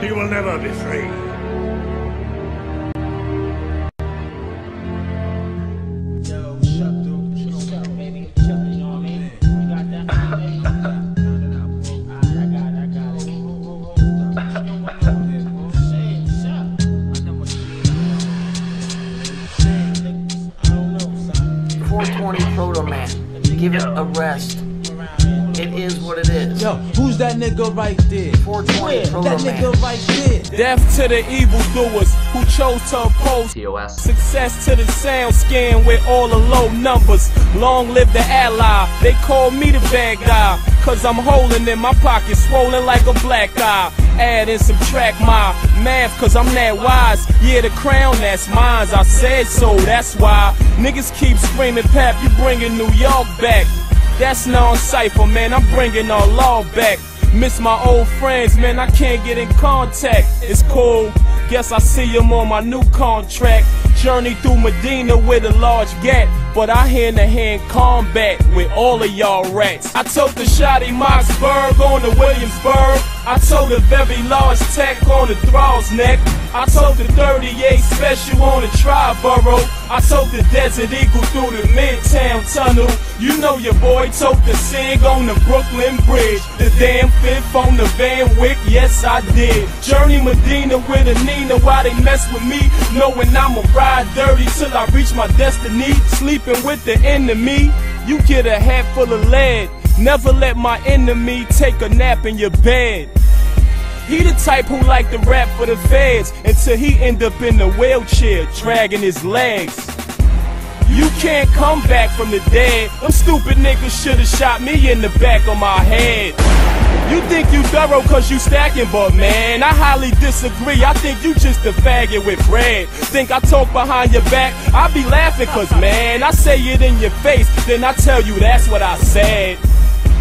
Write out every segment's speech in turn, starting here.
He will never be free. Four twenty Proto. Give it a rest. It is what it is. Yo, who's that nigga right there? 420 Yeah, Proto that Man. nigga right there. Death to the evildoers who chose to oppose TOS. Success to the sound scan with all the low numbers. Long live the ally. They call me the bad guy. Cause I'm holding in my pocket, swollen like a black eye. Add and subtract my math, cause I'm that wise. Yeah, the crown, that's mine. I said so, that's why. Niggas keep screaming, Pap, you bringing New York back. That's non-cypher, man, I'm bringing our law back. Miss my old friends, man, I can't get in contact. It's cool, guess I see them on my new contract. Journey through Medina with a large gap, but I hand-to-hand combat with all of y'all rats. I took the shotty Mossberg on the Williamsburg. I told the very large tech on the Throgs Neck. I told the 38 special on the Triborough. I told the Desert Eagle through the Midtown Tunnel. You know your boy told the Sig on the Brooklyn Bridge. The damn fifth on the Van Wyck, yes I did. Journey Medina with a Nina while they mess with me. Knowing I'ma ride dirty till I reach my destiny. Sleeping with the enemy, you get a hat full of lead. Never let my enemy take a nap in your bed. He the type who like to rap for the feds until he end up in the wheelchair dragging his legs. You can't come back from the dead. Them stupid niggas should've shot me in the back of my head. You think you thorough cause you stacking, but man, I highly disagree. I think you just a faggot with bread. Think I talk behind your back? I be laughing cause man, I say it in your face, then I tell you that's what I said.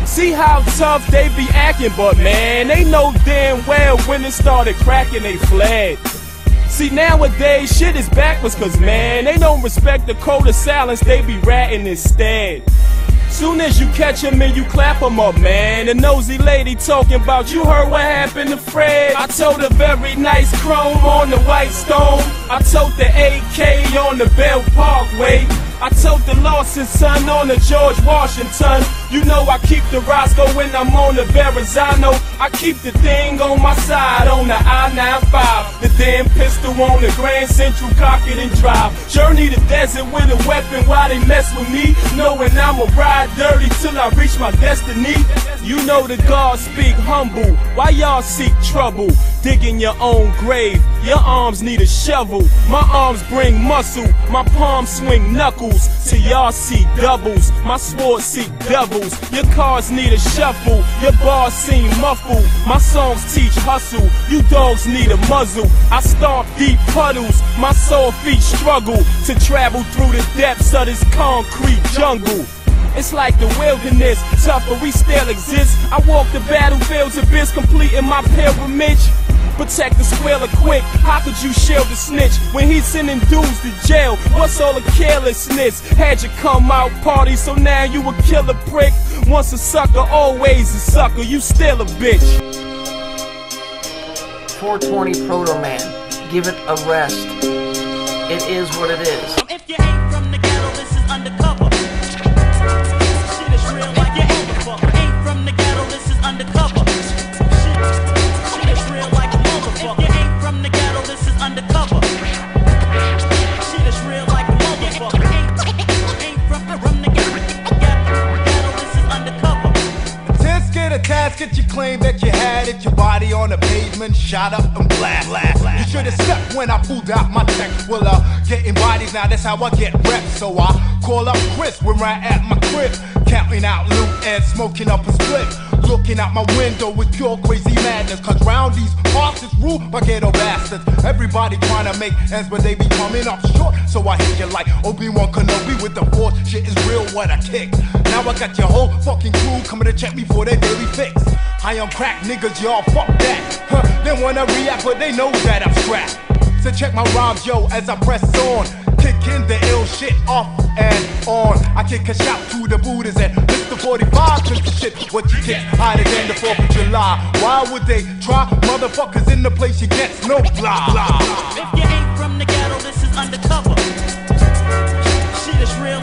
See how tough they be acting, but man, they know damn well when it started cracking, they fled. See nowadays shit is backwards, cause man, they don't respect the code of silence, they be ratting instead. Soon as you catch 'em and you clap 'em up, man. The nosy lady talking about you heard what happened to Fred. I told a very nice chrome on the white stone. I told the AK on the Belt Parkway. I told the Lawson son on the George Washington. You know I keep the Roscoe when I'm on the Verrazano. I keep the thing on my side on the I-95. The damn pistol on the Grand Central, cock it and drive. Journey the desert with a weapon while they mess with me. Knowing I'ma ride dirty till I reach my destiny. You know the gods speak humble. Why y'all seek trouble? Digging your own grave. Your arms need a shovel. My arms bring muscle. My palms swing knuckles. Till y'all see doubles. My sword seek Your cars need a shuffle. Your bars seem muffled. My songs teach hustle. You dogs need a muzzle. I stomp deep puddles. My sore feet struggle to travel through the depths of this concrete jungle. It's like the wilderness, tough but we still exist. I walk the battlefields of biz, completing my pilgrimage. Protect the squaler quick. How could you shield the snitch when he's sending dudes to jail? What's all the carelessness? Had you come out party, so now you a killer prick. Once a sucker, always a sucker. You still a bitch. 420 Proto Man. Give it a rest. It is what it is. If you ain't from the ghetto, this is undercover. Well, uh, getting bodies now, that's how I get reps. So I call up Chris when we're at my crib. Counting out loot and smoking up a split. Looking out my window with pure crazy madness. Cause round these parts it's ruled by ghetto bastards. Everybody trying to make ends, but they be coming up short. So I hit you like Obi-Wan Kenobi with the force. Shit is real, what I kick. Now I got your whole fucking crew coming to check me for their daily fix. I am crack niggas, y'all fuck that. Huh, they wanna react, but they know that I'm strapped. So check my rhymes, yo, as I press on. Kicking the ill shit off and on. I kick a shout to the Buddhas and Mr. 45 cause the shit what you kick higher than the 4th of July. Why would they try? Motherfuckers in the place you get no blah. blah. If you ain't from the ghetto, this is undercover. Shit is real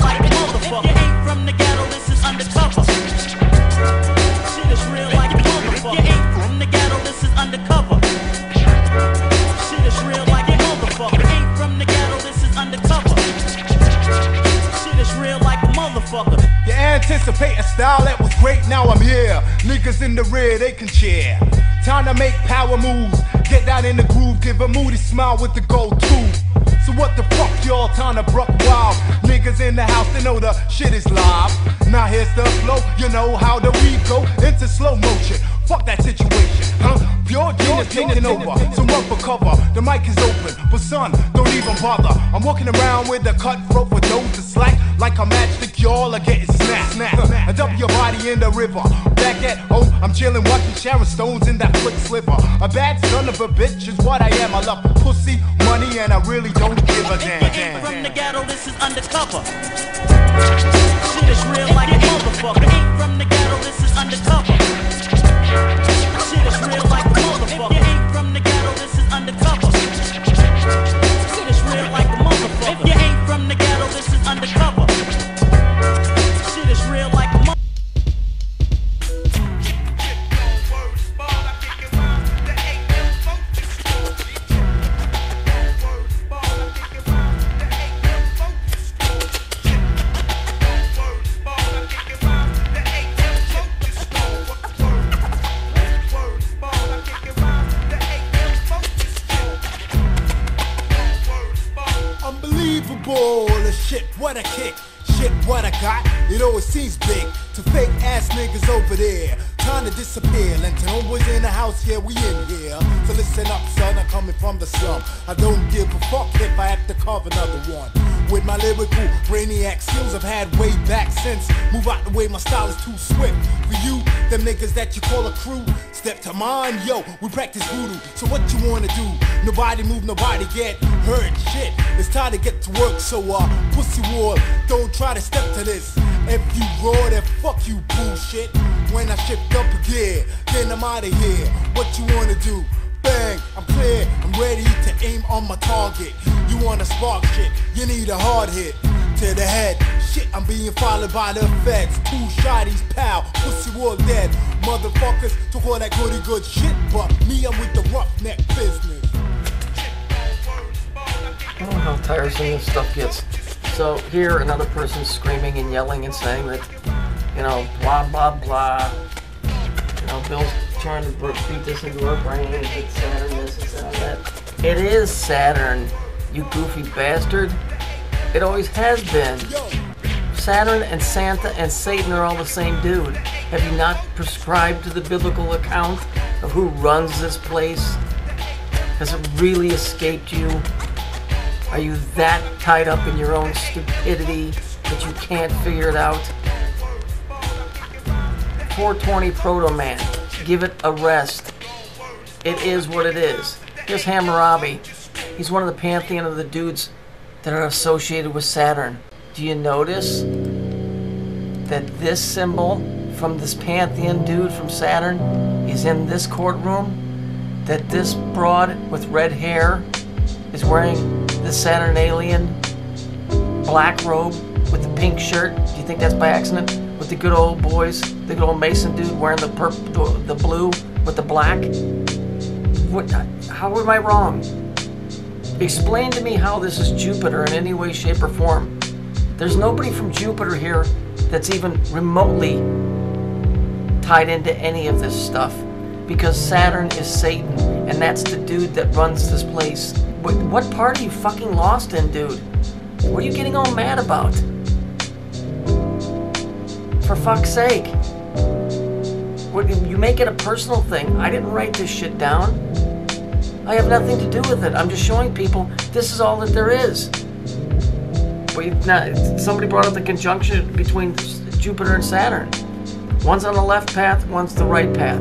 Niggas in the rear, they can cheer. Time to make power moves. Get down in the groove, give a moody smile with the gold tooth. So what the fuck y'all trying to bruck wild? Niggas in the house, they know the shit is live. Now here's the flow, you know how the we go into slow motion. Fuck that situation, huh? Pure genius taking over, so run for cover. The mic is open, but son, don't even bother. I'm walking around with a cutthroat for those to slack, like a matchstick, y'all are getting snapped. Snap. snap, I dump your body in the river. Back at home, I'm chilling, watching Sharon Stones in that quick slipper. A bad son of a bitch is what I am. I love pussy, money, and I really don't give a damn. If you ain't from the ghetto, this is undercover. Shit is real like a motherfucker. Ain't from the ghetto, this is undercover. Shit is real ass niggas over there. Trying to disappear, Lenton homeboys in the house, yeah, we in here. So listen up, son, I'm coming from the slum. I don't give a fuck if I have to carve another one. With my lyrical brainiac skills I've had way back since. Move out the way, my style is too swift. For you, them niggas that you call a crew, step to mine, yo, we practice voodoo. So what you wanna do? Nobody move, nobody get hurt. Shit, it's time to get to work. So uh, pussy war, don't try to step to this. If you raw, then fuck you bullshit. When I shift up a gear, then I'm out of here. What you wanna do? Bang, I'm clear, I'm ready to aim on my target. You wanna spark shit, you need a hard hit to the head. Shit, I'm being followed by the feds. Two shotties, pal, pussy war dead. Motherfuckers took all that goody good shit, but me, I'm with the roughneck business. Oh, how tiresome this stuff gets. So here, another person screaming and yelling and saying that, you know, blah blah blah. You know, Bill's trying to beat this into our brains. It's Saturn this, it's that. It is Saturn, you goofy bastard. It always has been. Saturn and Santa and Satan are all the same dude. Have you not prescribed to the biblical account of who runs this place? Has it really escaped you? Are you that tied up in your own stupidity that you can't figure it out? 420 Proto Man. Give it a rest. It is what it is. Here's Hammurabi. He's one of the pantheon of the dudes that are associated with Saturn. Do you notice that this symbol from this pantheon dude from Saturn is in this courtroom? That this broad with red hair is wearing the Saturn alien black robe with the pink shirt. Do you think that's by accident? The good old boys, the good old Mason dude wearing the purp, the, the blue with the black. What? How am I wrong? Explain to me how this is Jupiter in any way, shape, or form. There's nobody from Jupiter here that's even remotely tied into any of this stuff because Saturn is Satan, and that's the dude that runs this place. What, what part are you fucking lost in, dude? What are you getting all mad about? For fuck's sake. You make it a personal thing. I didn't write this shit down. I have nothing to do with it. I'm just showing people this is all that there is. We, somebody brought up the conjunction between Jupiter and Saturn. One's on the left path, one's the right path.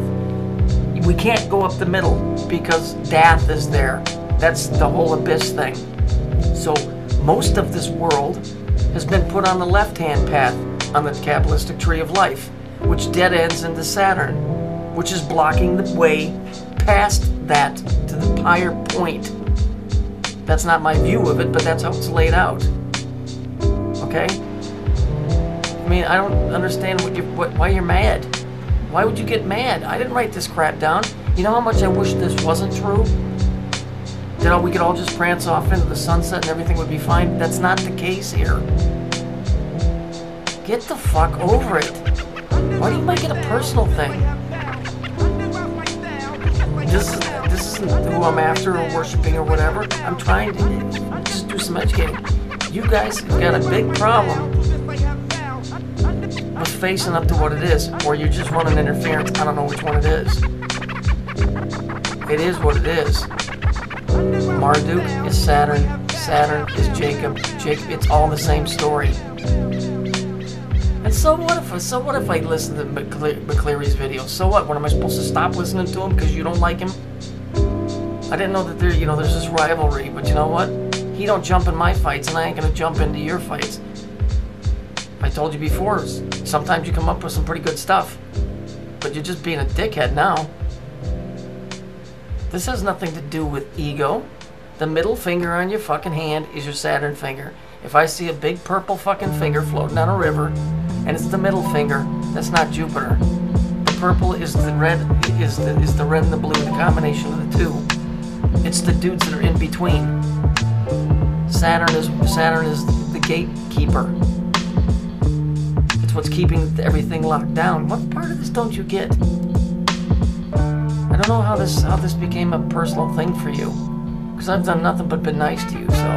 We can't go up the middle because Daath is there. That's the whole abyss thing. So most of this world has been put on the left-hand path on the Kabbalistic tree of life, which dead ends into Saturn, which is blocking the way past that to the higher point. That's not my view of it, but that's how it's laid out. Okay? I mean, I don't understand what you what, why you're mad. Why would you get mad? I didn't write this crap down. You know how much I wish this wasn't true? That we could all just prance off into the sunset and everything would be fine. That's not the case here. Get the fuck over it. Why do you make it a personal thing? This, this isn't who I'm after or worshiping or whatever. I'm trying to just do some educating. You guys have got a big problem with facing up to what it is, or you're just running interference. I don't know which one it is. It is what it is. Marduk is Saturn. Saturn is Jacob. Jacob. It's all the same story. And so what if so what if I listen to McCle- McCleary's videos? So what? When am I supposed to stop listening to him because you don't like him? I didn't know that there you know there's this rivalry, but you know what? He don't jump in my fights, and I ain't gonna jump into your fights. I told you before. Sometimes you come up with some pretty good stuff, but you're just being a dickhead now. This has nothing to do with ego. The middle finger on your fucking hand is your Saturn finger. If I see a big purple fucking finger floating down a river, and it's the middle finger, that's not Jupiter. The purple is the red is the is the red and the blue, the combination of the two. It's the dudes that are in between. Saturn is Saturn is the gatekeeper. It's what's keeping everything locked down. What part of this don't you get? I don't know how this how this became a personal thing for you, because I've done nothing but been nice to you. So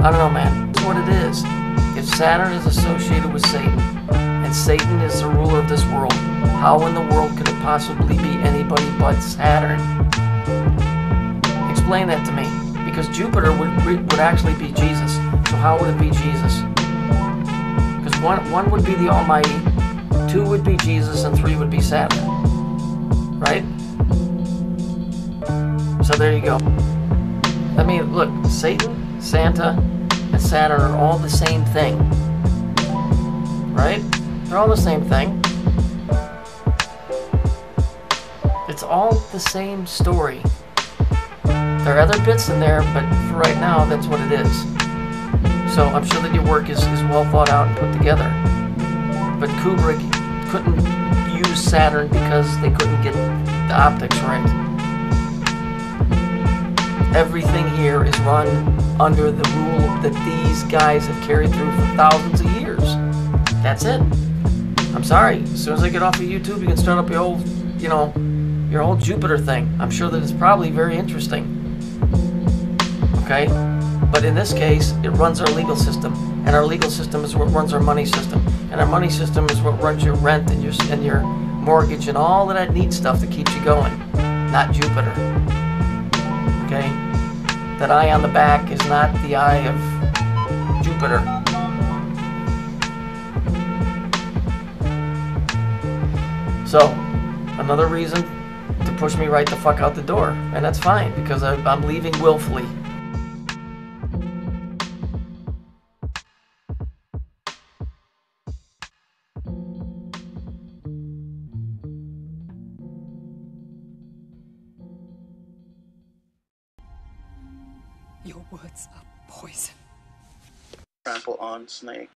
I don't know, man. It's what it is. If Saturn is associated with Satan, and Satan is the ruler of this world, how in the world could it possibly be anybody but Saturn? Explain that to me. Because Jupiter would would actually be Jesus. So how would it be Jesus? Because one one would be the Almighty, two would be Jesus, and three would be Saturn. Right? So there you go. I mean, look, Satan, Santa, and Saturn are all the same thing. Right? They're all the same thing. It's all the same story. There are other bits in there, but for right now, that's what it is. So I'm sure that your work is, is well thought out and put together. But Kubrick couldn't use Saturn because they couldn't get the optics right. Everything here is run under the rule that these guys have carried through for thousands of years. That's it. I'm sorry. As soon as I get off of YouTube, you can start up your whole, you know, your whole Jupiter thing. I'm sure that it's probably very interesting. Okay? But in this case, it runs our legal system, and our legal system is what runs our money system, and our money system is what runs your rent and your and your mortgage and all of that neat stuff that keeps you going, not Jupiter. Okay? That eye on the back is not the eye of Jupiter. So, another reason to push me right the fuck out the door, and that's fine because I'm leaving willfully. Your words are poison. trample on snake.